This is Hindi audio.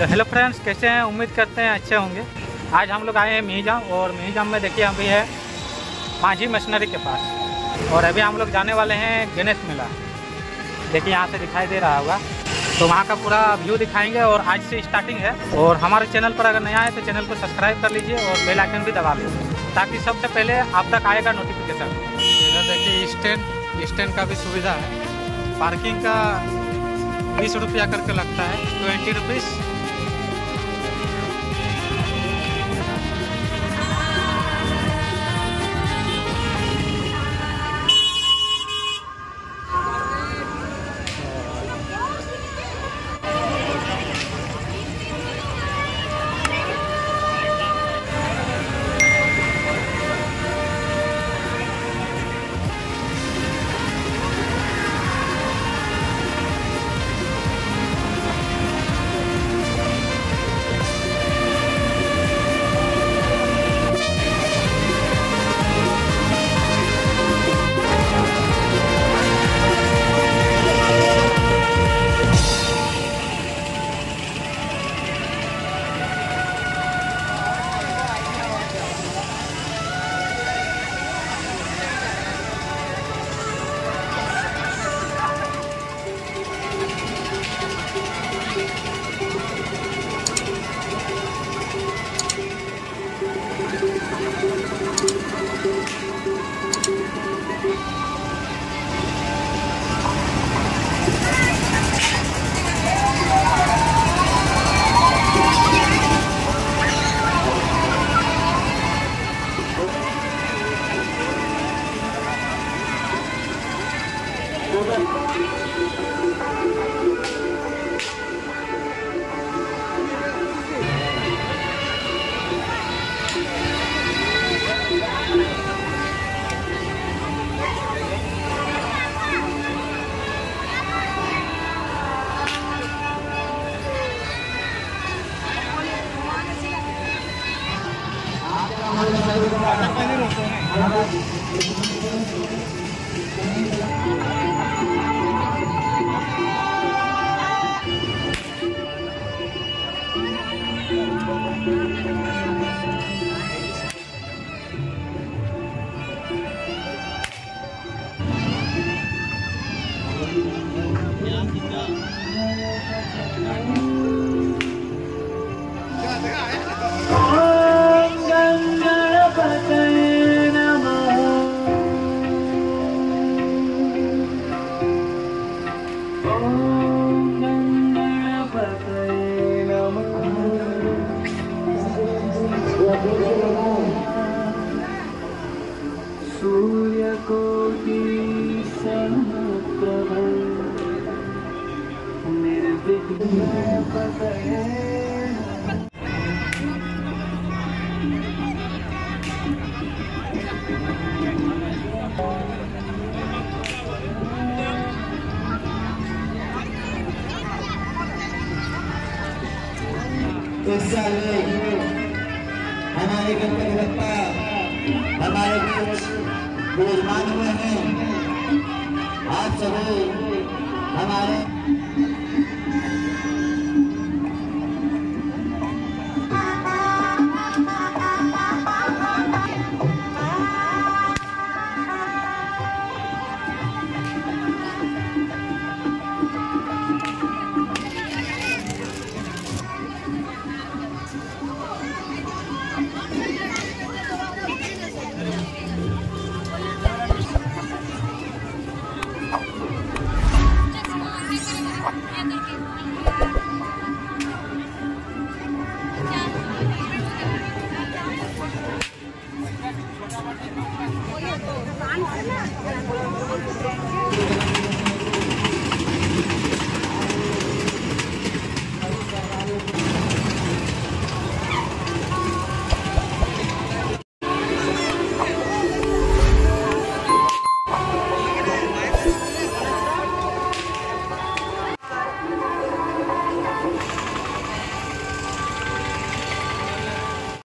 तो हेलो फ्रेंड्स कैसे हैं? उम्मीद करते हैं अच्छे होंगे। आज हम लोग आए हैं मिहीजाम, और मिहीजाम में देखिए अभी है माझी मशीनरी के पास। और अभी हम लोग जाने वाले हैं गणेश मेला। देखिए यहाँ से दिखाई दे रहा होगा। तो वहाँ का पूरा व्यू दिखाएँगे, और आज से स्टार्टिंग है। और हमारे चैनल पर अगर नया है तो चैनल को सब्सक्राइब कर लीजिए, और बेल आइकन भी दबा लीजिए, ताकि सबसे पहले आप तक आएगा नोटिफिकेशन इधर देखिए स्टैंड स्टैंड का भी सुविधा है। पार्किंग का बीस रुपया करके लगता है। Twenty rupees Gracias. समप्रभ निर्विघ्न पतये इस साल में हमारे बीच विराजमान हुए हैं। आप सभी हमारे Ah, no,